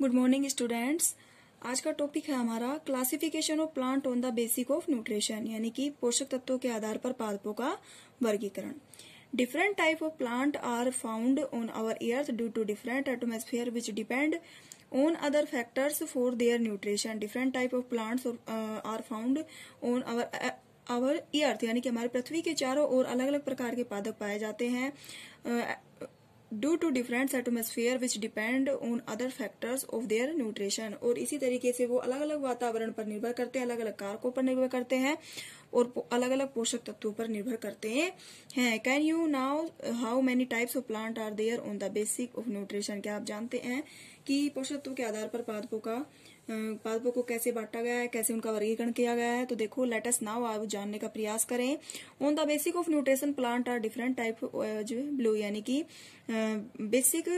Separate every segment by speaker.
Speaker 1: Good morning students आज का topic है हमारा classification of plant on the basic of nutrition यानी कि पोषक तत्वों के आधार पर पादपों का वर्गीकरण। Different type of plant are found on our earth due to different atmosphere which depend on other factors for their nutrition different type of plants are found on our our earth यानी कि हमारे पृथ्वी के चारों ओर अलग अलग प्रकार के पादप पाए जाते हैं। Due to different atmosphere which depend on other factors of their nutrition और इसी तरीके से वो अलग अलग वातावरण पर निर्भर करते हैं अलग अलग कारकों पर निर्भर करते हैं और अलग अलग पोषक तत्वों पर निर्भर करते हैं। Can you now how many types of plant are there on the basic of nutrition क्या आप जानते हैं कि पोषक तत्वों के आधार पर पादपों का पादपों को कैसे बांटा गया है, कैसे उनका वर्गीकरण किया गया है तो देखो लेटेस्ट नाउ आप जानने का प्रयास करें। On the basic of nutrition plant are different type जो ब्लू यानी कि बेसिक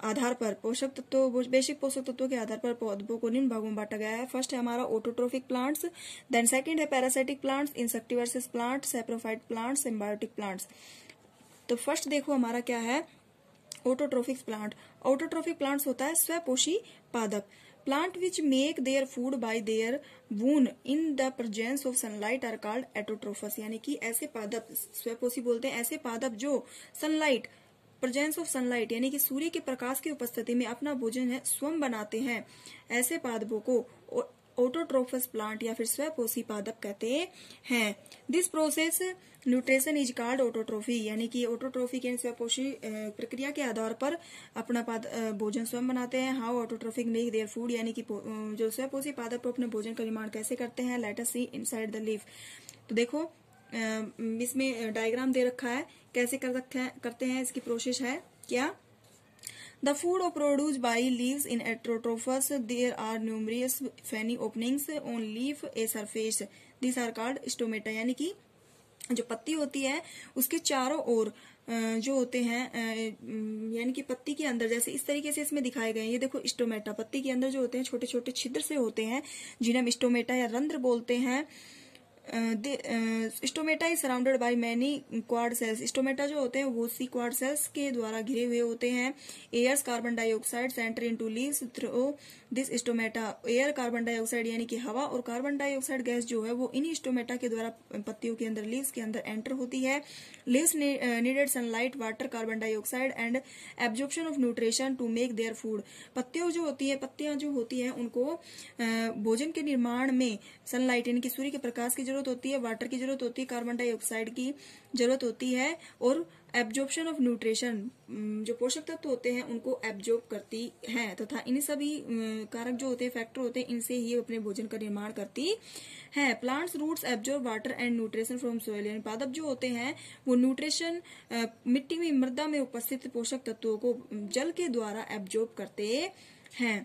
Speaker 1: आधार पर, पोषक तत्व बेसिक पोषक तत्वों के आधार पर पौधों को निम्न भागों में बांटा गया है। फ़र्स्ट है हमारा ऑटोट्रोफिक प्लांट्स देन सेकंड है parasitic plants insectivorous plants saprophyte plants symbiotic plants तो फ़र्स्ट देखो हमारा क्या है ऑटोट्रोफिक प्लांट ऑटोट्रोफिक प्लांट्स होता है स्वपोषी पादप। Plant which make their food by their own in the presence of sunlight are called autotrophs यानी कि ऐसे पादप, स्वपोषी बोलते हैं, ऐसे पादप जो सनलाइट प्रजेंस ऑफ़ सनलाइट यानी कि सूर्य के प्रकाश की उपस्थिति में अपना भोजन है, स्वयं बनाते हैं। ऐसे पादपों को ऑटोट्रोफस प्लांट या फिर स्वपोषी पादप कहते हैं। This process nutrition is called autotrophy यानी कि ऑटोट्रोफी के स्वपोषी प्रक्रिया के आधार पर अपना पाद भोजन स्वयं बनाते हैं। How autotrophic make their food यानी कि जो स्वपोषी पादप अपने भोजन का निर्माण कैसे करते हैं let us see inside the leaf तो देखो इसमें डायग्राम दे रखा है, कैसे कर रखे हैं, करते हैं, इसकी प्रोसेस है, क्या? The food of produce by leaves in autotrophs there are numerous tiny openings on leaf a surface this are called stomata यानी कि जो पत्ती होती है, उसके चारों ओर जो होते हैं यानी कि पत्ती के अंदर, जैसे इस तरीके से इसमें दिखाए गए हैं। ये देखो स्टोमेटा पत्ती के अंदर जो होते हैं छोटे छोटे छिद्र से होते हैं, जिन्हें हम स्टोमेटा या रंध्र बोलते हैं। Stomata is surrounded by many guard cells stomata जो होते हैं, वो सी क्वाड सेल्स के द्वारा घिरे हुए होते हैं। Airs carbon dioxide enters into leaves through this stomata air carbon dioxide यानी कि हवा और कार्बन डाइऑक्साइड गैस जो है, वो इन स्टोमेटा के द्वारा पत्तियों के अंदर लीव्स के अंदर एंटर होती है। Leaves needed sunlight water carbon dioxide and absorption of nutrition to make their food पत्तियों जो होती है, पत्तियाँ जो होती है, उनको भोजन के निर्माण में सनलाइट यानी कि सूर्य के प्रकाश की ज़रूरत होती है वाटर की ज़रूरत होती है कार्बन डाइऑक्साइड की ज़रूरत होती है और एब्जॉर्प्शन ऑफ़ न्यूट्रिशन जो पोषक तत्व होते हैं, उनको एब्जॉर्ब करती है तथा तो इन सभी कारक जो होते हैं फैक्टर होते हैं, इनसे ही अपने भोजन का निर्माण करती है। Plants roots absorb water and nutrition from soil पादप जो होते हैं, वो न्यूट्रिशन मिट्टी में, मृदा में उपस्थित पोषक तत्वों को जल के द्वारा एब्जॉर्ब करते हैं।